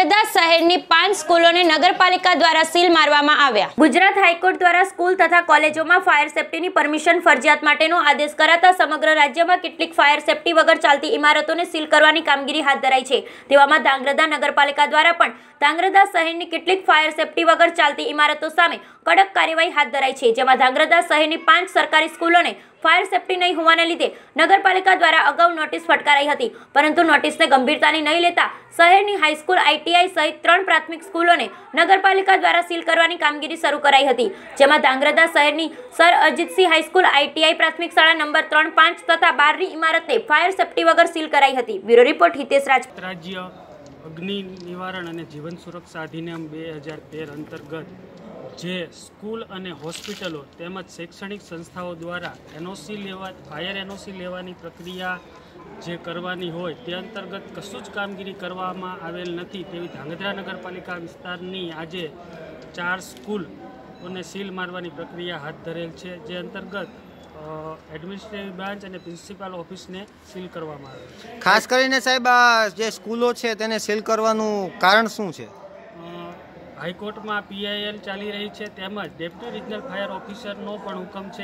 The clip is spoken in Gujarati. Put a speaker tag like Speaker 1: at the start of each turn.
Speaker 1: નર્મદા શહેરની પાંચ સ્કૂલોને નગરપાલિકા દ્વારા સીલ મારવામાં આવ્યા. ગુજરાત હાઈકોર્ટ દ્વારા સ્કૂલ તથા કોલેજોમાં ફાયર સેફટીની પરમિશન ફરજિયાત માટેનો આદેશ કરાતા સમગ્ર રાજ્યમાં કેટલીક ફાયર સેફટી વગર ચાલતી ઇમારતોને સીલ કરવાની કામગીરી હાથ ધરાઈ છે. તેવામાં ધાંગ્રધા નગરપાલિકા દ્વારા પણ ધાંગ્રધા શહેરની કેટલીક ફાયર સેફટી વગર ચાલતી ઇમારતો સામે કડક કાર્યવાહી હાથ ધરાઈ છે. જેમાં ધાંગ્રધા શહેરની પાંચ સરકારી સ્કૂલોને ફાયર સેફટી નહીં હોવાને લીધે નગરપાલિકા દ્વારા અગાઉ નોટિસ ફટકારાઈ હતી. પરંતુ નોટિસને ગંભીરતાની નહીં લેતા શહેરની હાઈસ્કૂલ, આઈટીઆઈ સહિત ત્રણ પ્રાથમિક સ્કૂલોને નગરપાલિકા દ્વારા સીલ કરવાની કામગીરી શરૂ કરાઈ હતી. જેમાં ધાંગ્રધા શહેરની સર અજીતસિંહ હાઈસ્કૂલ, આઈટીઆઈ પ્રાથમિક શાળા નંબર ત્રણ, પાંચ તથા બારની ઇમારતને ફાયર સેફટી વગર સીલ કરાઈ હતી. Bureau report Hitesh Raj.
Speaker 2: રાજ્ય અગ્નિ નિવારણ અને જીવન સુરક્ષા અધિનિયમ બે અંતર્ગત જે સ્કૂલ અને હોસ્પિટલો તેમજ શૈક્ષણિક સંસ્થાઓ દ્વારા એનઓસી લેવા, ફાયર એનઓસી લેવાની પ્રક્રિયા જે કરવાની હોય તે અંતર્ગત કશું જ કામગીરી કરવામાં આવેલ નથી તેવી ધાંગધ્રા નગરપાલિકા વિસ્તારની આજે ચાર સ્કૂલોને સીલ મારવાની પ્રક્રિયા હાથ ધરેલ છે, જે અંતર્ગત એડમિનિસ્ટ્રેટિવ બ્રાન્ચ અને પ્રિન્સિપાલ ઓફિસને સીલ કરવામાં આવે છે.
Speaker 3: ખાસ કરીને સાહેબ, આ જે સ્કૂલો છે તેને સીલ કરવાનું કારણ શું છે?
Speaker 2: હાઈકોર્ટમાં પીઆઈએલ ચાલી રહી છે તેમજ ડેપ્યુટી રિજનલ ફાયર ઓફિસરનો પણ હુકમ છે.